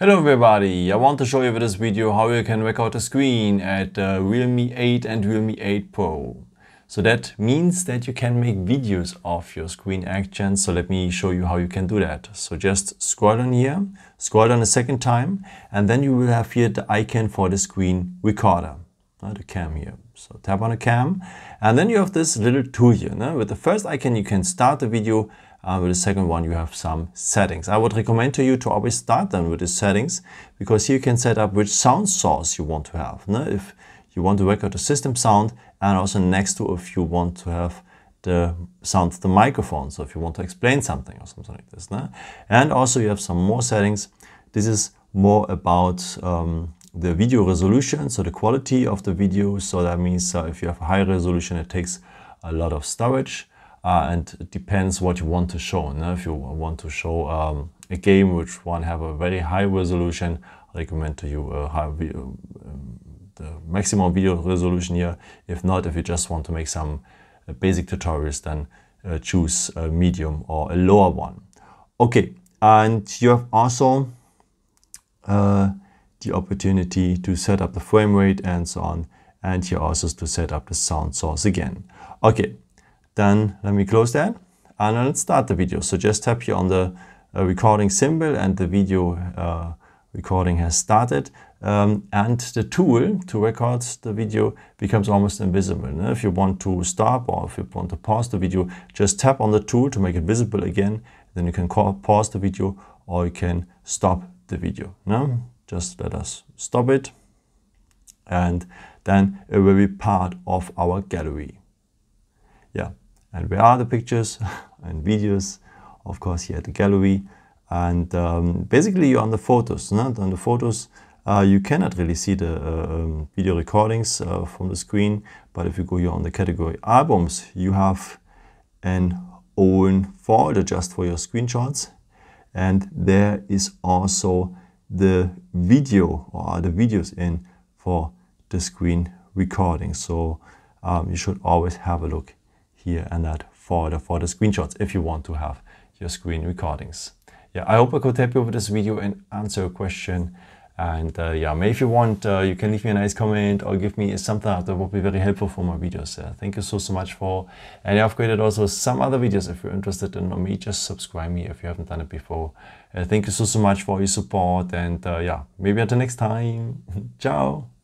Hello everybody, I want to show you with this video how you can record a screen at the Realme 8 and Realme 8 Pro. So that means that you can make videos of your screen actions. So let me show you how you can do that. So just scroll down here, scroll down a second time, and then you will have here the icon for the screen recorder, uh, the cam here. So tap on the cam, and then you have this little tool here. With the first icon, you can start the video uh, with the second one, you have some settings. I would recommend to you to always start them with the settings because here you can set up which sound source you want to have. If you want to record the system sound and also next to if you want to have the sound of the microphone. So if you want to explain something or something like this. No? And also you have some more settings. This is more about um, the video resolution, so the quality of the video. So that means uh, if you have a high resolution, it takes a lot of storage uh, and it depends what you want to show. Now, If you want to show um, a game which one have a very high resolution, I recommend to you a high video, um, the maximum video resolution here. If not, if you just want to make some uh, basic tutorials, then uh, choose a medium or a lower one. Okay, and you have also uh, the opportunity to set up the frame rate and so on, and here also to set up the sound source again. Okay, then let me close that and let's start the video. So just tap here on the uh, recording symbol and the video uh, recording has started. Um, and the tool to record the video becomes almost invisible. If you want to stop or if you want to pause the video, just tap on the tool to make it visible again. Then you can call, pause the video or you can stop the video. Now, just let us stop it. And then it will be part of our gallery. And where are the pictures and videos? Of course, here at the gallery. And um, basically, you're on the photos. On the photos, uh, you cannot really see the uh, um, video recordings uh, from the screen. But if you go here on the category albums, you have an own folder just for your screenshots. And there is also the video or the videos in for the screen recording. So um, you should always have a look here and that for the, for the screenshots if you want to have your screen recordings. Yeah, I hope I could help you with this video and answer a question. And uh, yeah, maybe if you want, uh, you can leave me a nice comment or give me some thumbs that would be very helpful for my videos. Uh, thank you so, so much for, and I've created also some other videos if you're interested in me, just subscribe me if you haven't done it before. Uh, thank you so, so much for your support and uh, yeah, maybe until next time. Ciao.